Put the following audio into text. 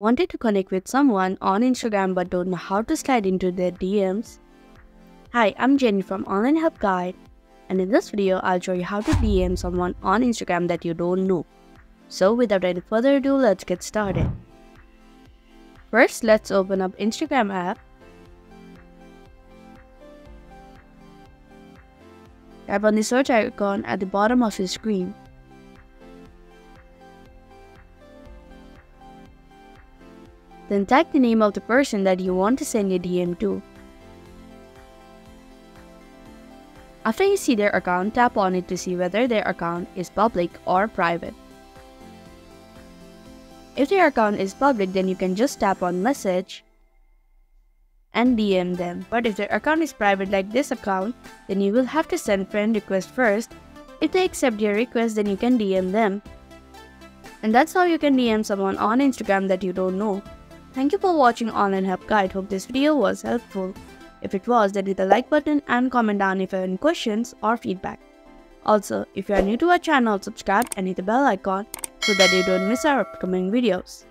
Wanted to connect with someone on Instagram but don't know how to slide into their DMs? Hi, I'm Jenny from Online Help Guide and in this video I'll show you how to DM someone on Instagram that you don't know. So without any further ado, let's get started. First, let's open up Instagram app. Tap on the search icon at the bottom of your screen. Then type the name of the person that you want to send your DM to. After you see their account, tap on it to see whether their account is public or private. If their account is public, then you can just tap on message and DM them. But if their account is private like this account, then you will have to send friend request first. If they accept your request, then you can DM them. And that's how you can DM someone on Instagram that you don't know. Thank you for watching Online Help Guide. Hope this video was helpful. If it was, then hit the like button and comment down if you have any questions or feedback. Also, if you are new to our channel, subscribe and hit the bell icon so that you don't miss our upcoming videos.